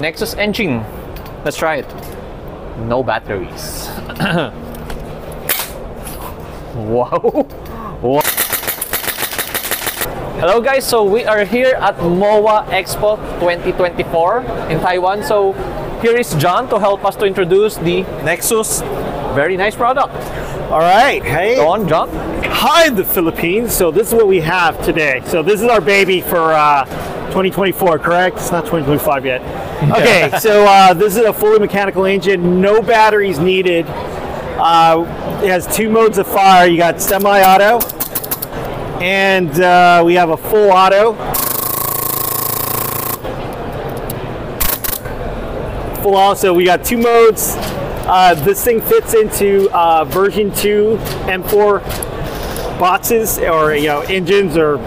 Nexxus engine. Let's try it. No batteries. wow. wow. Hello guys, so we are here at MOA Expo 2024 in Taiwan. So here is John to help us to introduce the Nexxus. Very nice product. All right, hey. Go on, John. Hi, the Philippines. So this is what we have today. So this is our baby for uh, 2024, correct? It's not 2025 yet. Okay, so uh, this is a fully mechanical engine, no batteries needed. Uh, it has two modes of fire. You got semi-auto, and uh, we have a full auto. Full auto. So we got two modes. Uh, this thing fits into uh, version 2 M4 boxes or you know engines or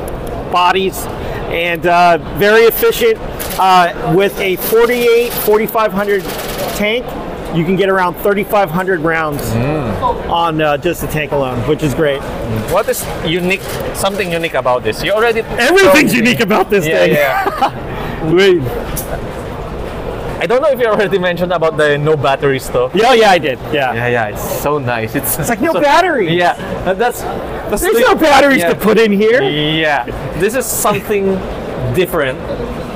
bodies and uh, very efficient uh, with a 48 4500 tank you can get around 3500 rounds on uh, just the tank alone which is great What is unique? Something unique about this? You already everything's unique about this Yeah, thing yeah. Wait. I don't know if you already mentioned about the no battery stuff. yeah yeah i did yeah, Yeah, yeah, it's so nice. It's, it's like no battery. Yeah, that's that's there's the- no batteries yeah. to put in here Yeah, this is something different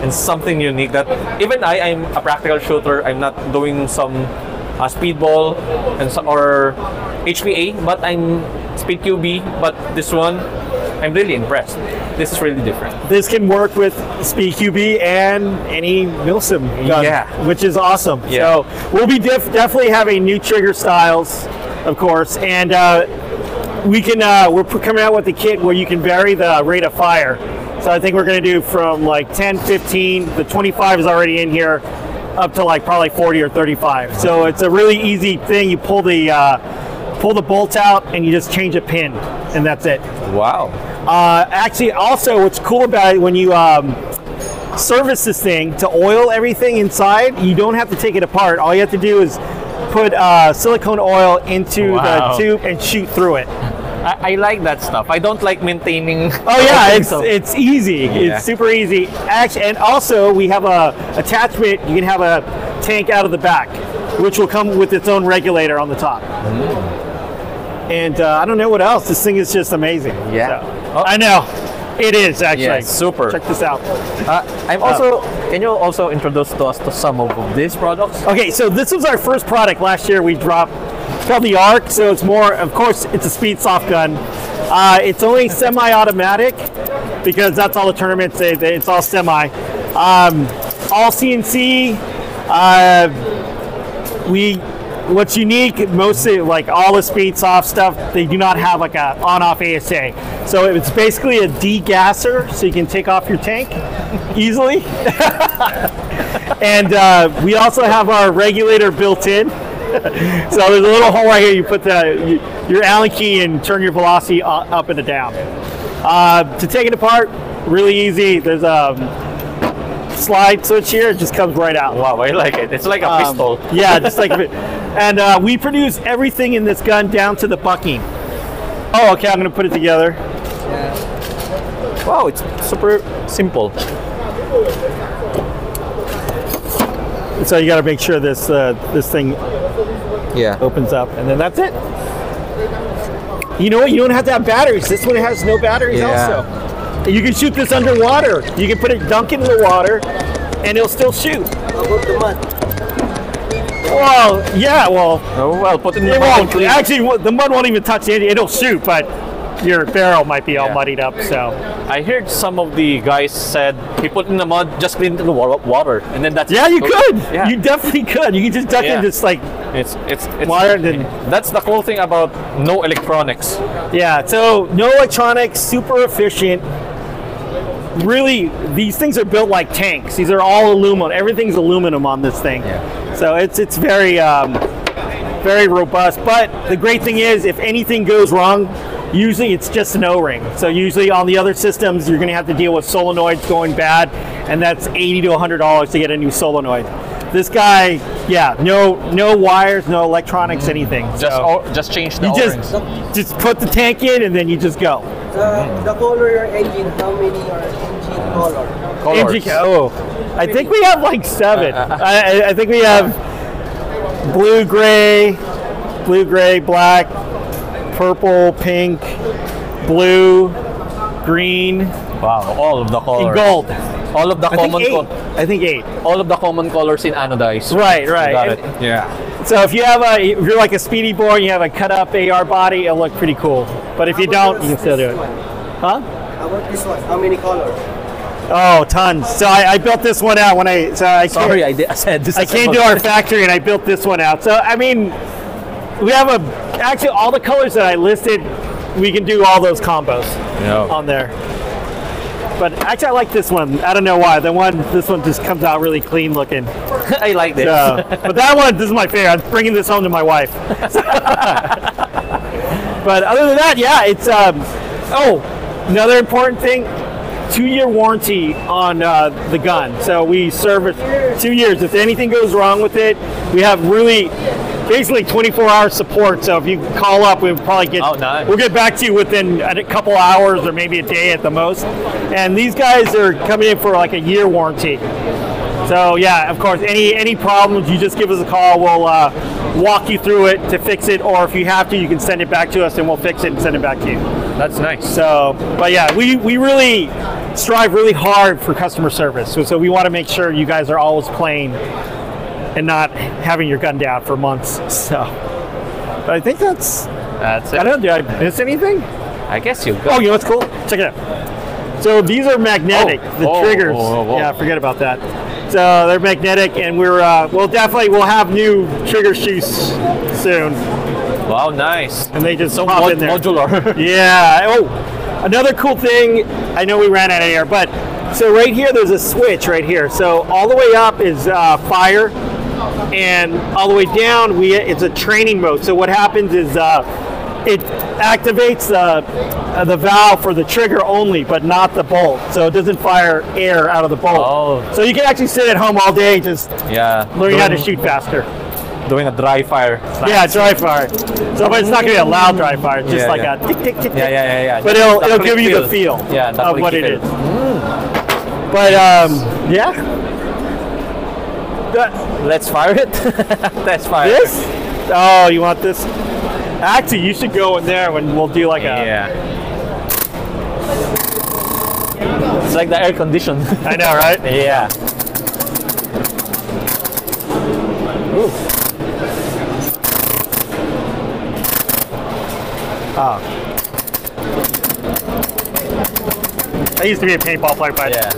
and something unique that even I, I'm a practical shooter. I'm not doing some uh, speedball and so, or HPA, but I'm speed QB. But this one, I'm really impressed. This is really different. this can work with Speed QB and any Milsim gun, Yeah. which is awesome. Yeah. So we'll be def- definitely having new trigger styles, of course, and uh, we can. Uh, we're coming out with a kit where you can vary the rate of fire. So I think we're going to do from like 10, 15. The 25 is already in here, up to like probably 40 or 35. So it's a really easy thing. You pull the uh, pull the bolt out and you just change a pin, and that's it. Wow. Uh, actually, also, what's cool about it when you um, service this thing to oil everything inside, you don't have to take it apart. All you have to do is put uh, silicone oil into Wow. the tube and shoot through it. I, I like that stuff. I don't like maintaining. Oh yeah, it's so. it's easy. Yeah. It's super easy. Actually, and also we have a attachment. You can have a tank out of the back, which will come with its own regulator on the top. And uh, I don't know what else. This thing is just amazing. Yeah. So- Oh. I know. It is actually. Yeah, super. Check this out. Uh, I'm also. Can you also introduce to us to some of these products? Okay, so this was our first product last year we dropped. It's called the ARC, so it's more, of course, it's a speed soft gun. Uh, it's only semi-automatic because that's all the tournaments, they, they, it's all semi. Um, all CNC. Uh, we, what's unique, mostly like all the speed soft stuff, they do not have like a on-off ASA. So it's basically a degasser, so you can take off your tank easily. And uh, we also have our regulator built in. so there's a little hole right here. You put the your Allen key and turn your velocity up and down. Uh, to take it apart, really easy. There's a slide switch here. It just comes right out. Wow, I like it. It's like a Um, pistol. Yeah, just like, a bit- and uh, we produce everything in this gun down to the bucking. Oh, okay. I'm gonna put it together. Wow, it's super simple. So you got to make sure this uh, this thing Yeah. opens up, and then that's it. You know what? You don't have to have batteries. This one has no batteries, Yeah. also. You can shoot this underwater. You can put it dunk in the water, and it'll still shoot. Well, yeah. Well, Oh, well, put in the it mud won't. Actually, the mud won't even touch it. It'll shoot, but your barrel might be all Yeah. muddied up. So I heard some of the guys said he put in the mud, just clean it in the water, and then that's yeah, you could. Yeah. You definitely could. You can just duck Yeah. in, just like It's it's it's Water didn't- That's the cool thing about no electronics. Yeah, so no electronics, super efficient. Really, these things are built like tanks. These are all aluminum. Everything's aluminum on this thing. Yeah. So it's it's very um, very robust. But the great thing is, if anything goes wrong, usually it's just an O-ring. So usually on the other systems, you're going to have to deal with solenoids going bad, and that's eighty to hundred dollars to get a new solenoid. This guy, yeah, no no wires, no electronics, anything. Just So- just change the you O-rings. just just put the tank in and then you just go. The, mm. the color your engine, how many are engine color? Colors. MGK. Oh, I think we have like seven. I, I- I think we have blue, gray, blue, gray, black, purple, pink, blue, green, Wow, all of the colors. and gold. All of the I common eight. co- I think eight. all of the common colors in anodized. Right, right. Got And- it. Yeah. So if you have a, if you're like a speedy boy and you have a cut up AR body, it'll look pretty cool. But if you don't, you can still do it. Huh? How about this one? How many colors? Oh, tons. So I, I built this one out when I. So I Sorry, came, I, did, I said this. I came to our factory and I built this one out. So I mean, we have a actually all the colors that I listed. We can do all those combos Yeah. on there. But actually, I like this one. I don't know why. The one, this one just comes out really clean looking. I like this. So, but that one, this is my favorite. I'm bringing this home to my wife. but other than that, yeah, it's. Um, oh, another important thing: two-year warranty on uh, the gun. So we service two years. If anything goes wrong with it, we have really. Basically, 24-hour support. So if you call up, we'll probably get Oh, nice. we'll get back to you within a couple hours or maybe a day at the most. And these guys are coming in for like a year warranty. So yeah, of course, any any problems, you just give us a call. We'll uh, walk you through it to fix it, or if you have to, you can send it back to us, and we'll fix it and send it back to you. That's nice. So, but yeah, we we really strive really hard for customer service. So, so we want to make sure you guys are always playing and not having your gun down for months. So, but I think that's That's it. I don't know. Did I miss anything? I guess you Oh, you know what's cool? Check it out. So these are magnetic. Oh, the oh, triggers. oh. Yeah, forget about that. So they're magnetic, and we're uh, we'll definitely we'll have new trigger shoes soon, Wow, nice. and they just So pop mod- in there. modular. Yeah. Oh, another cool thing. I know we ran out of air, but so right here, there's a switch right here. So all the way up is uh, fire, and all the way down, we it's a training mode. So what happens is uh, it activates the uh, the valve for the trigger only, but not the bolt. So it doesn't fire air out of the bolt. Oh. So you can actually sit at home all day just yeah. learning how to shoot faster. Doing a dry fire. Yeah, dry fire. So, but it's not gonna be a loud dry fire. It's just Yeah, like yeah. a tick tick tick. Yeah, yeah, yeah, yeah. But it'll, it'll give you the feel Yeah, of what clicky it is. But um, yeah, That- Let's fire it. Let's fire this. Oh, you want this? Actually, you should go in there when we'll do like a. Yeah. It's like the air condition. I know, right? yeah. I used to be a paintball player, but Yeah.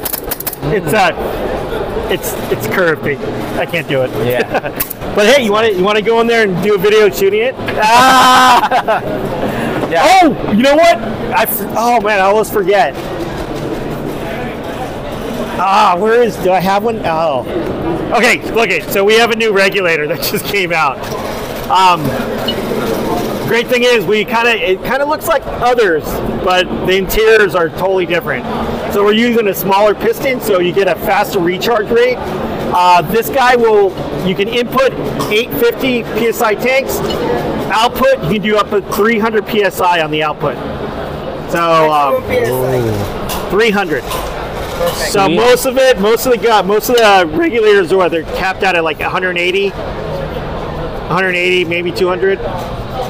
it's uh, it's it's curvy. I can't do it. Yeah. But hey, you want to you want to go in there and do a video shooting it? Ah! yeah. Oh, you know what? I oh man, I almost forget. Ah, where is? Do I have one? Oh, okay. Look it. So we have a new regulator that just came out. Um, great thing is we kind of it kind of looks like others, but the interiors are totally different. So we're using a smaller piston, so you get a faster recharge rate. Uh, this guy will you can input 850 psi tanks. Output you can do up to 300 psi on the output. So um, Maximum PSI. 300. So Sweet. most of it, most of the gun, most of the regulators are they're capped out at like 180, 180, maybe 200.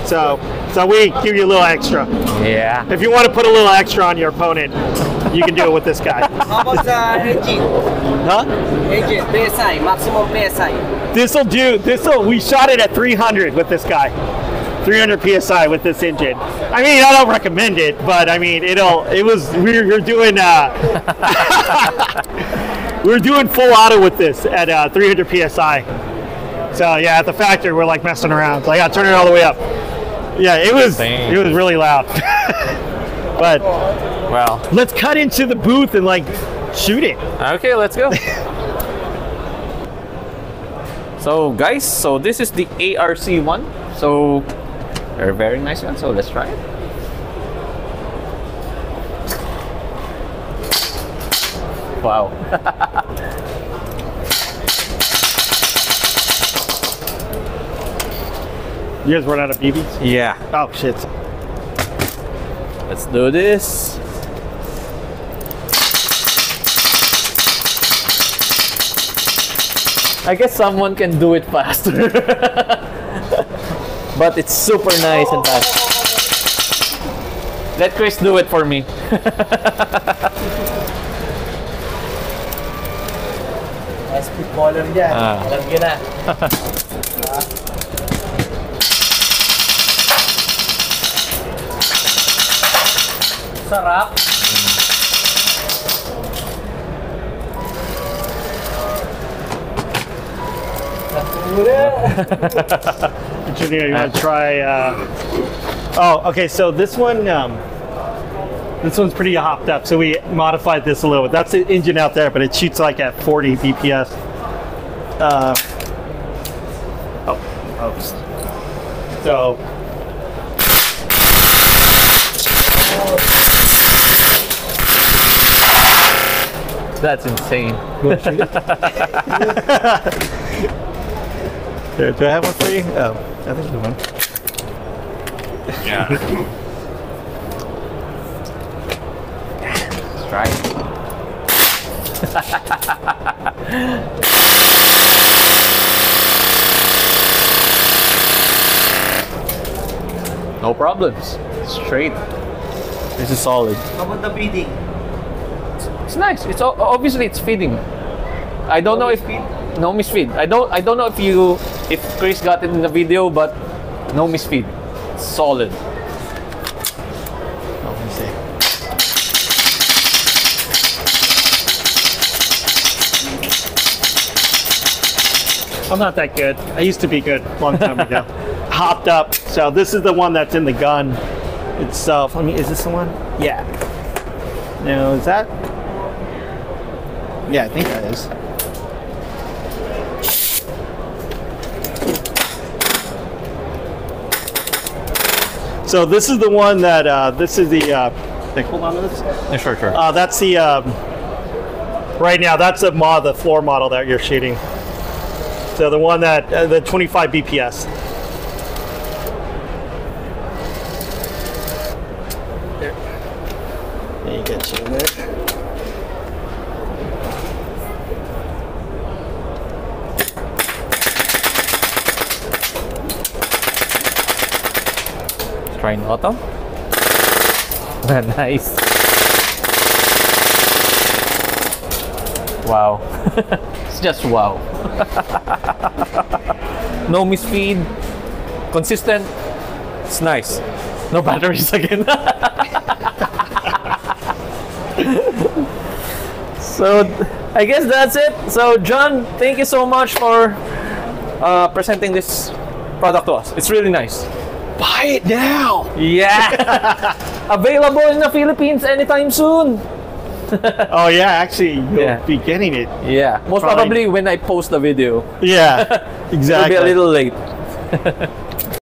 So, so we give you a little extra. Yeah. If you want to put a little extra on your opponent, you can do it with this guy. How about the engine? Huh? Engine, PSI, maximum PSI. This'll do. This'll. We shot it at 300 with this guy. 300 psi with this engine. I mean, I don't recommend it, but I mean, it'll. It was. We were doing. Uh, we were doing full auto with this at uh, 300 psi. So yeah, at the factory, we're like messing around. So I got to turn it all the way up. Yeah, it was. Dang. It was really loud. but Well. let's cut into the booth and like shoot it. Okay, let's go. so guys, so this is the ARC one. So they're a very nice one. So let's try it. Wow. You guys run out of BBs? Yeah. Oh shit. Let's do this. I guess someone can do it faster. but it's super nice and fast. Let Chris do it for me. SP caller niya. Ah. Alam niyo na. Sarap. Engineer, you want to try? Uh... Oh, okay. So this one, um, this one's pretty hopped up. So we modified this a little bit. That's the engine out there, but it shoots like at 40 BPS. Uh, oh, oops. So That's insane. There, do I have one for you? Oh, oh I think the one. Let's try it. no problems. Straight. This is solid. How about the beating? It's nice. It's obviously it's feeding. I don't know if no misfeed. I don't I don't know if you if Chris got it in the video, but no misfeed. Solid. Let me see. I'm not that good. I used to be good a long time ago. Hopped up. So this is the one that's in the gun itself. I mean, is this the one? Yeah. No, is that? Yeah, I think that is. So this is the one that uh, this is the. Uh, like, hold on to this. Yeah, sure, sure. Uh, that's the um, right now. That's the mod, the floor model that you're shooting. So the one that uh, the 25 BPS. There. There you get you in there. Try in auto. nice. Wow. it's just wow. no misfeed. Consistent. It's nice. No batteries again. so I guess that's it. So John, thank you so much for uh, presenting this product to us. It's really nice. Buy it now. Yeah. Available in the Philippines anytime soon. Oh yeah, actually you'll Yeah. be getting it. Yeah. Most Probably. probably when I post the video. Yeah, exactly. It'll be a little late.